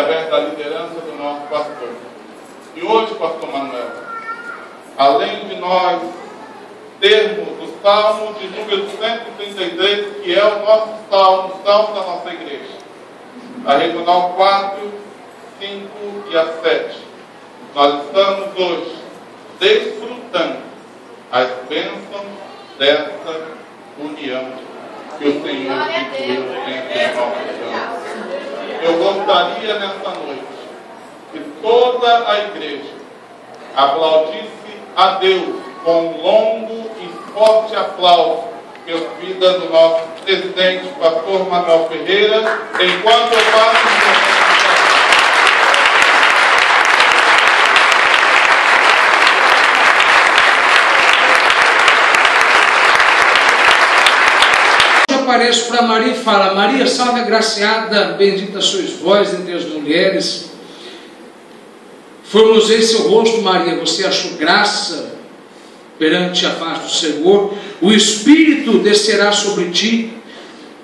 através da liderança do nosso pastor. E hoje, pastor Manuel, além de nós termos o Salmo de número 133, que é o nosso salmo, o salmo da nossa igreja, a regional 4, 5 e a 7, nós estamos hoje desfrutando as bênçãos dessa união que o Senhor instituiu entre nós. Eu gostaria nessa noite que toda a igreja aplaudisse a Deus com um longo e forte aplauso pela vida do nosso presidente, pastor Manuel Ferreira, enquanto eu faço apareço para Maria e fala: Maria, salve agraciada, bendita sois vós entre as mulheres. Formosei seu rosto, Maria, você achou graça perante a face do Senhor. O Espírito descerá sobre ti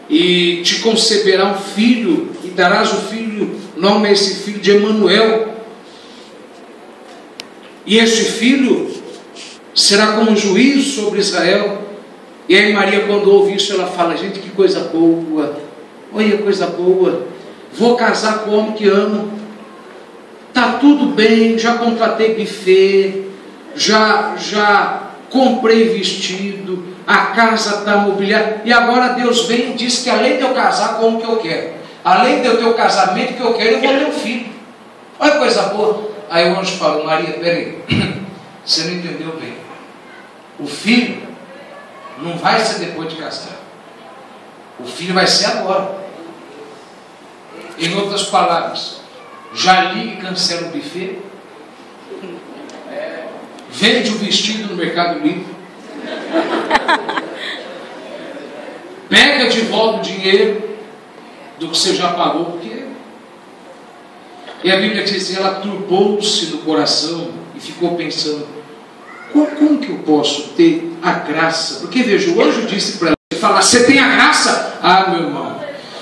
e te conceberá um filho, e darás o filho, nome a esse filho de Emanuel. E este filho será como juiz sobre Israel e aí Maria, quando ouve isso, ela fala, gente, que coisa boa, olha coisa boa, vou casar com o homem que amo, tá tudo bem, já contratei buffet, já, já comprei vestido, a casa está mobiliada, e agora Deus vem e diz que além de eu casar com o que eu quero, além de eu ter o casamento que eu quero, eu vou ter um filho. Olha coisa boa. Aí o anjo falou, Maria, peraí, você não entendeu bem. O filho não vai ser depois de casar. O filho vai ser agora. Em outras palavras, já liga e cancela o buffet. Vende o vestido no Mercado Livre. Pega de volta o dinheiro do que você já pagou, porque. E a Bíblia diz ela turbou-se no coração e ficou pensando: como que eu posso ter a graça? Porque veja, o anjo disse para ela, falar, você tem a graça? Ah, meu irmão,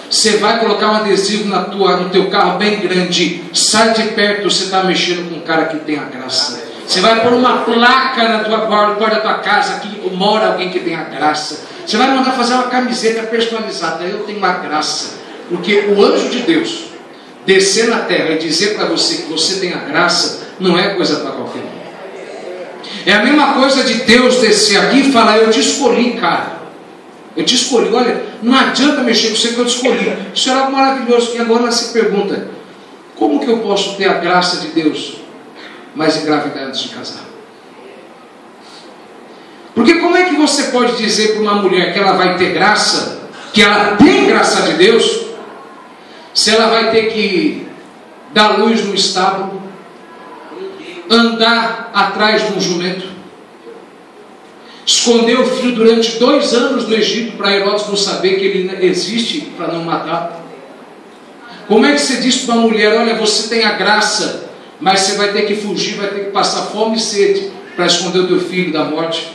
você vai colocar um adesivo na tua, no teu carro bem grande, sai de perto, você está mexendo com um cara que tem a graça. Você vai pôr uma placa na tua porta da tua casa que mora alguém que tem a graça. Você vai mandar fazer uma camiseta personalizada. Eu tenho uma graça. Porque o anjo de Deus descer na terra e dizer para você que você tem a graça não é coisa para qualquer. É a mesma coisa de Deus descer aqui e falar: Eu te escolhi, cara. Eu te escolhi. Olha, não adianta mexer com você que eu te escolhi. Isso era maravilhoso. E agora ela se pergunta: Como que eu posso ter a graça de Deus, mas engravidar antes de casar? Porque como é que você pode dizer para uma mulher que ela vai ter graça, que ela tem graça de Deus, se ela vai ter que dar luz no estábulo, andar atrás de um jumento. Escondeu o filho durante dois anos no Egito para Herodes não saber que ele existe para não matar. Como é que você diz para uma mulher: olha, você tem a graça, mas você vai ter que fugir, vai ter que passar fome e sede para esconder o teu filho da morte?